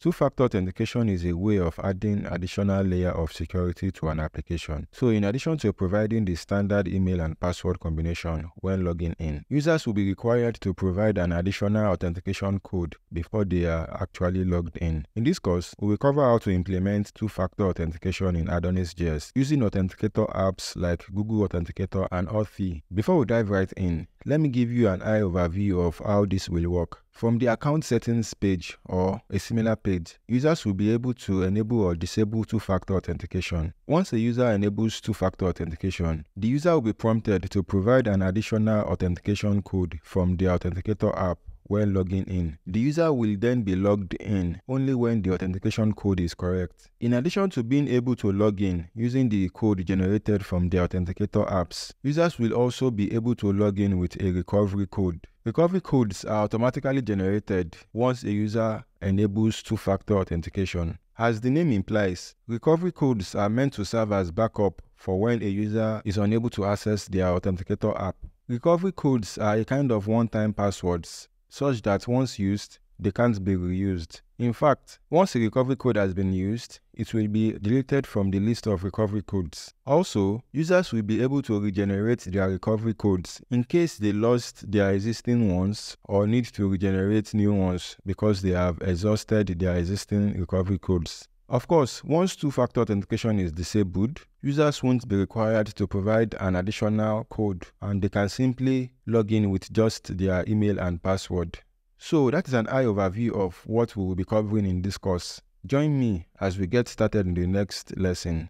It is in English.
Two-factor authentication is a way of adding additional layer of security to an application. So in addition to providing the standard email and password combination when logging in, users will be required to provide an additional authentication code before they are actually logged in. In this course, we will cover how to implement two-factor authentication in AdonisJS using authenticator apps like Google Authenticator and Authy. Before we dive right in, let me give you an eye overview of how this will work. From the account settings page or a similar page, users will be able to enable or disable two-factor authentication. Once a user enables two-factor authentication, the user will be prompted to provide an additional authentication code from the Authenticator app when logging in. The user will then be logged in only when the authentication code is correct. In addition to being able to log in using the code generated from the Authenticator apps, users will also be able to log in with a recovery code. Recovery codes are automatically generated once a user enables two-factor authentication. As the name implies, recovery codes are meant to serve as backup for when a user is unable to access their Authenticator app. Recovery codes are a kind of one-time passwords such that once used, they can't be reused. In fact, once a recovery code has been used, it will be deleted from the list of recovery codes. Also, users will be able to regenerate their recovery codes in case they lost their existing ones or need to regenerate new ones because they have exhausted their existing recovery codes. Of course, once two-factor authentication is disabled, users won't be required to provide an additional code and they can simply log in with just their email and password. So that is an eye overview of what we will be covering in this course. Join me as we get started in the next lesson.